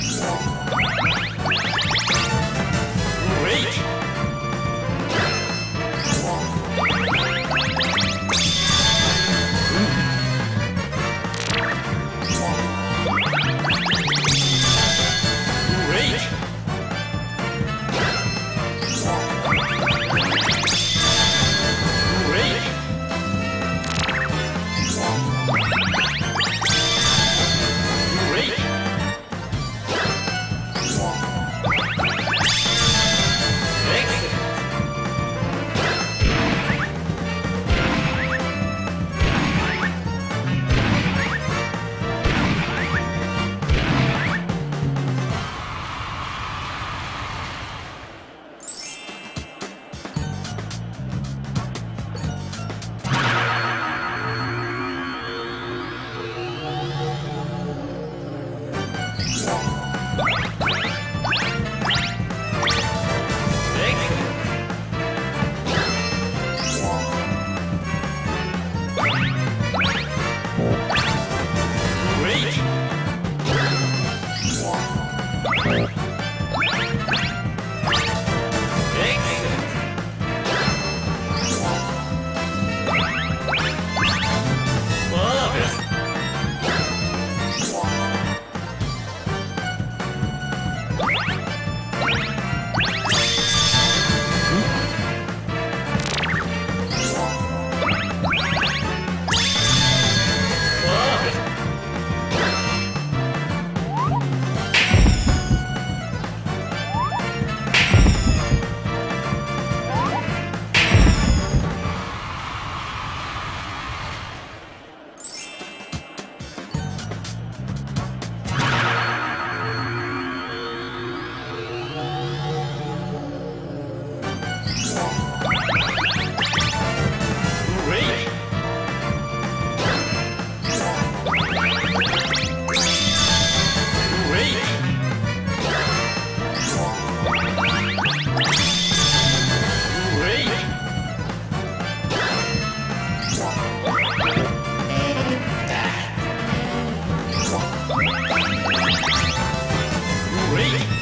Oh. Oh, my God. Three.